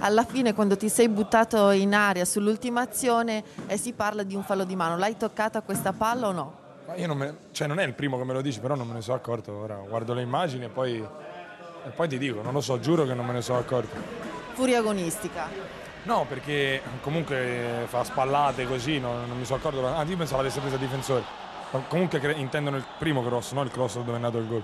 Alla fine quando ti sei buttato in aria sull'ultima azione e eh, si parla di un fallo di mano, l'hai toccata questa palla o no? Ma io non, me, cioè non è il primo che me lo dici, però non me ne sono accorto. Ora guardo le immagini e poi, e poi ti dico, non lo so, giuro che non me ne sono accorto. Furia agonistica. No, perché comunque fa spallate così, non, non mi sono accorto. Ah, io pensavo l'avesse presa a difensore. Ma comunque intendono il primo cross, non il cross dove è nato il gol.